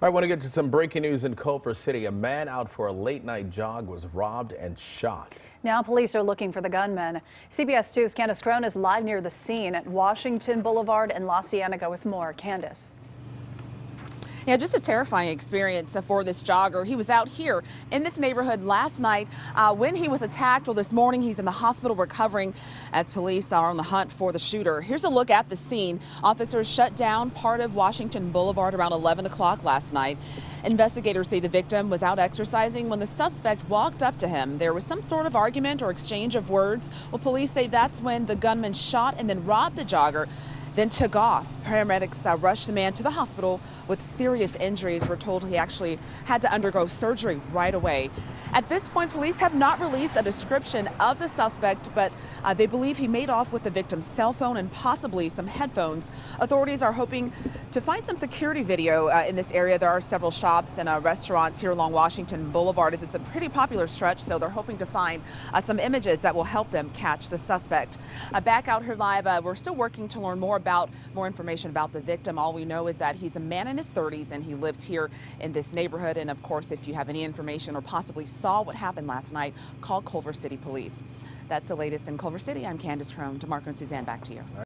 I want to get to some breaking news in Culver City. A man out for a late night jog was robbed and shot. Now police are looking for the gunman. CBS 2's Kandiss Crone is live near the scene at Washington Boulevard and La Cienega with more. Kandiss. Yeah, just a terrifying experience for this jogger. He was out here in this neighborhood last night uh, when he was attacked. Well, this morning he's in the hospital recovering as police are on the hunt for the shooter. Here's a look at the scene. Officers shut down part of Washington Boulevard around 11 o'clock last night. Investigators say the victim was out exercising when the suspect walked up to him. There was some sort of argument or exchange of words. Well, police say that's when the gunman shot and then robbed the jogger then took off. Paramedics uh, rushed the man to the hospital with serious injuries. We're told he actually had to undergo surgery right away. At this point, police have not released a description of the suspect, but uh, they believe he made off with the victim's cell phone and possibly some headphones. Authorities are hoping to find some security video uh, in this area. There are several shops and uh, restaurants here along Washington Boulevard as it's a pretty popular stretch, so they're hoping to find uh, some images that will help them catch the suspect. Uh, back out here live, uh, we're still working to learn more about more information about the victim. All we know is that he's a man in his 30s and he lives here in this neighborhood. And of course, if you have any information or possibly saw what happened last night, call Culver City Police. That's the latest in Culver City. I'm Kandiss Crone. DeMarco and Suzanne, back to you.